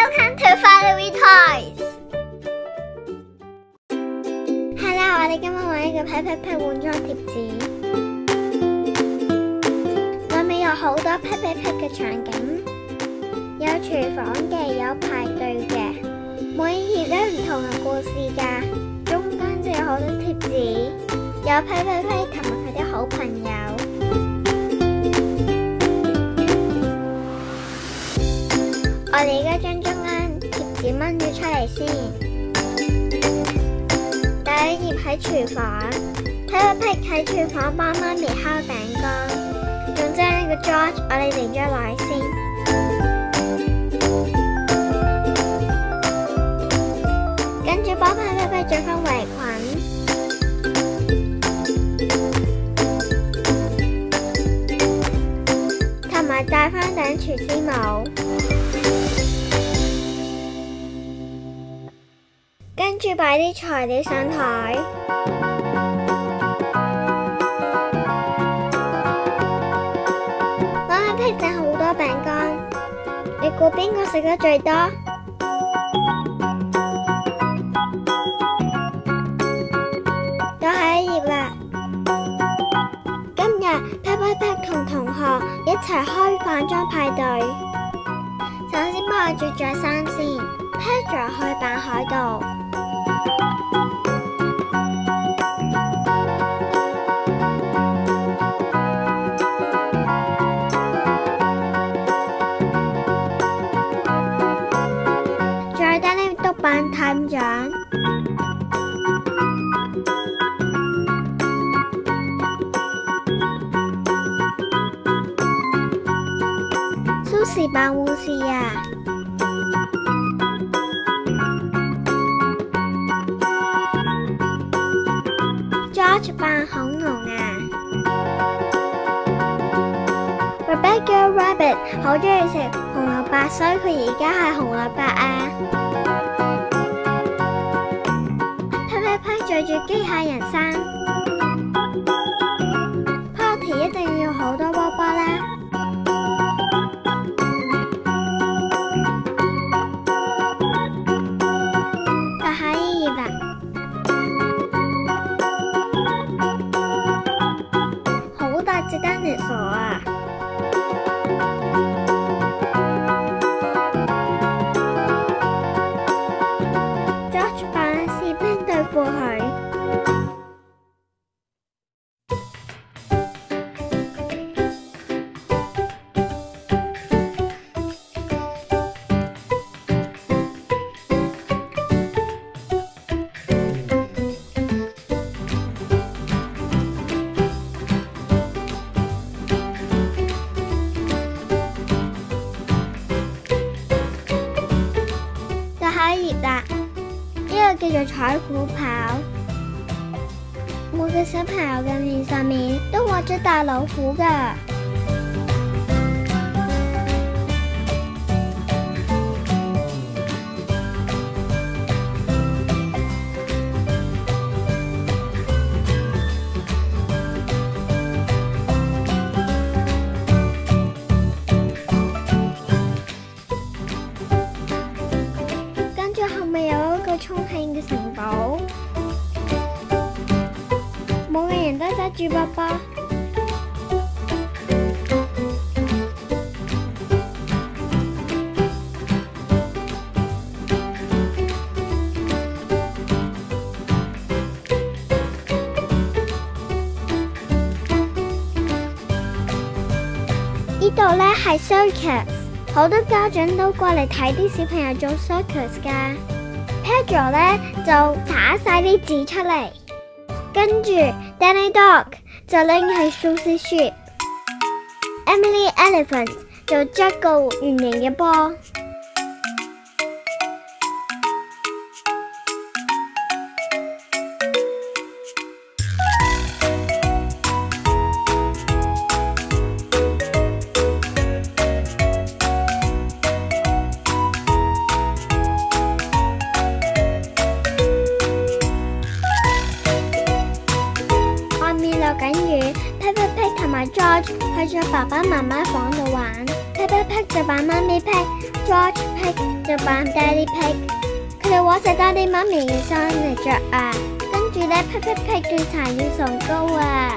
Welcome to Valerie Toys。係啦，我哋今日玩一個 Peppa Pig 換裝貼紙，裏面有好多 Peppa Pig 嘅場景，有廚房嘅，有排隊嘅，每頁都唔同嘅故事㗎，中間就有好多貼紙，有 Peppa Pig 同埋佢啲好朋友。我哋而家將中間貼紙先。第一頁喺廚房，Peppa Pig 喺廚房幫媽咪烤餅乾，仲將呢個 George 我哋定咗落嚟先。跟住幫 Peppa Pig 着翻圍裙，同埋戴翻頂廚師帽。住擺啲材料上台，媽媽 Pig 整好多餅乾，你估邊個食得最多？到下一頁啦！今日 Peppa Pig 同同學一齊開化妝派對，首先幫我着咗衫先，Pedro 去扮海盜。蘇士扮護士啊，George 扮恐龍啊，Rebecca Rabbit 好鍾意食紅蘿蔔，所以佢而家係紅蘿蔔啊。着住機械人衫呢個叫做彩虎跑，每個小朋友嘅面上面都画咗大老虎㗎。充氣嘅城堡，每個人都揸住波波。呢度呢係 circus，好多家長都過嚟睇啲小朋友做 circus 噶。Pedro 咧就打晒啲字出嚟，跟住 Danny Dog 就拎起 Susie Sheep，Emily Elephant 就捉个圆形嘅波。爸爸媽媽房度玩，Peppa Pig 就扮媽咪 Pig，George Pig 就扮 Daddy Pig，佢哋話食爹哋媽咪嘅衫嚟着啊，跟住咧 Peppa Pig 最搽要唇膏啊！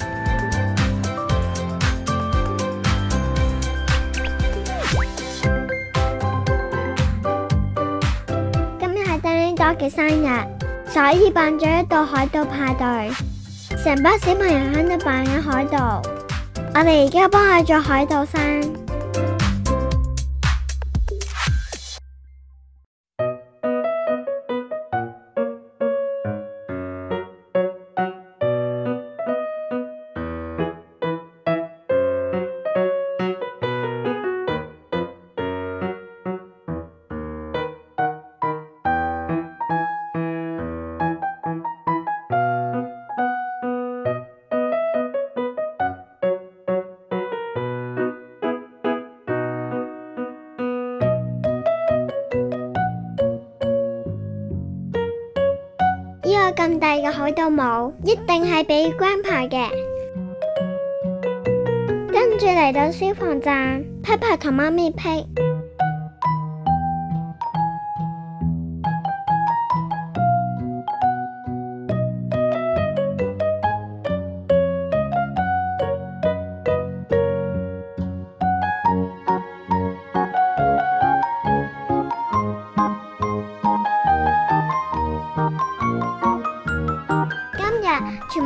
嘅生日，所以办咗一道海盗派对，成班小朋友喺度扮紧海盗。我哋而家帮佢做海盗衫。咁大嘅海盗帽，一定系俾关牌嘅。跟住嚟到消防站，Peppa 同妈咪拼。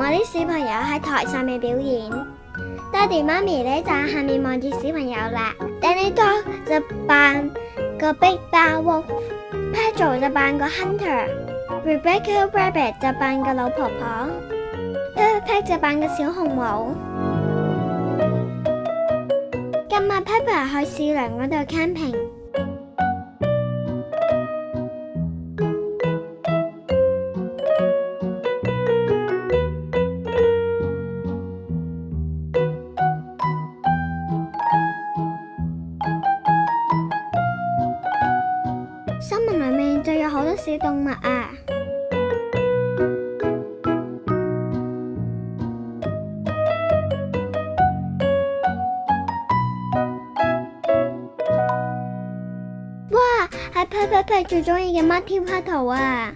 我啲小朋友喺台上面表演，爹哋媽咪咧就喺下面望住小朋友啦。Danny Dog 就扮個 Big Bad Wolf，Pedro 就扮個 Hunter，Rebecca Rabbit 就扮個老婆婆，Peppa Pig 就扮個小紅帽。今日 Peppa 去士林嗰度 camping。就有好多小動物啊！哇，係 Peppa Pig 最中意嘅 Marty Potato 啊！